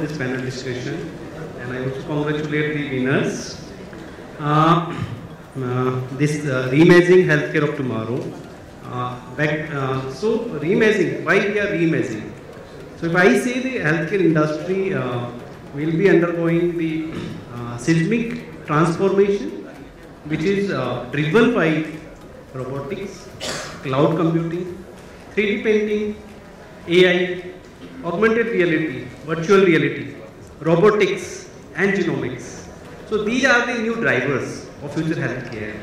this panel discussion, and I also congratulate the winners. Uh, uh, this uh, healthcare of tomorrow. Uh, back, uh, so reimaging, why we are reimaging? So if I say the healthcare industry uh, will be undergoing the seismic transformation, which is driven by robotics, cloud computing, 3D painting, AI, augmented reality, virtual reality, robotics, and genomics. So these are the new drivers of future healthcare.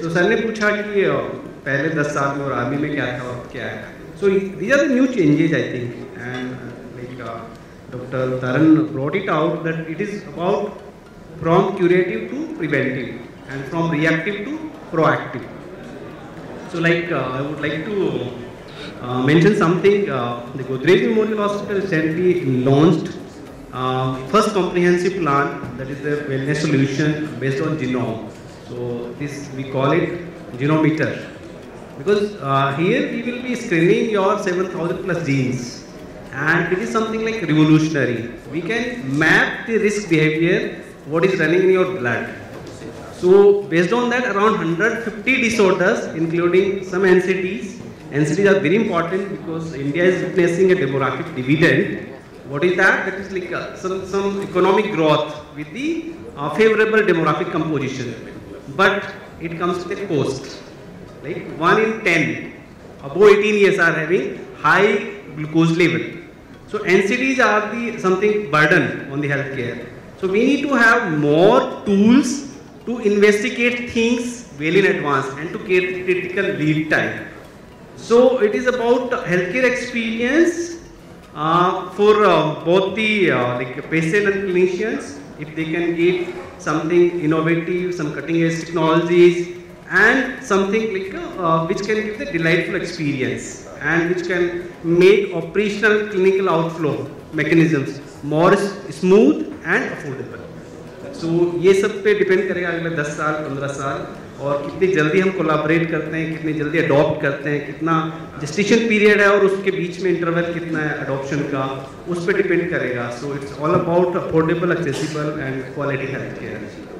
So sir ने पूछा कि uh, पहले 10 साल में और army में क्या था और क्या है So these are the new changes I think and uh, like uh, Dr. Taran brought it out that it is about from curative to preventive and from reactive to proactive. So like uh, I would like to uh, mention something. Uh, the Godrej Memorial Hospital recently launched uh, first comprehensive plan that is the wellness solution based on genome. So this we call it genometer because uh, here we will be screening your 7000 plus genes and it is something like revolutionary. We can map the risk behavior what is running in your blood. So based on that around 150 disorders including some NCDs. NCDs are very important because India is witnessing a demographic dividend. What is that? That is like uh, some, some economic growth with the uh, favorable demographic composition. But it comes with a cost. Like 1 in 10 above 18 years are having high glucose level. So NCDs are the something burden on the healthcare. So we need to have more tools to investigate things well in advance and to get critical lead time. So it is about healthcare experience uh, for uh, both the uh, like patient and clinicians. If they can get something innovative, some cutting edge technologies, and something like uh, which can give the delightful experience and which can make operational clinical outflow mechanisms more smooth and affordable. So, ये सब पे depend करेगा अगले 10 साल 15 साल और कितनी जल्दी हम कोलाबरेट करते हैं कितनी जल्दी अडॉप्ट करते हैं कितना जस्टिशन पीरियड है और उसके बीच में इंटरवल कितना है अडॉप्शन का उस पर डिपेंड करेगा। So it's all about affordable accessible and quality health care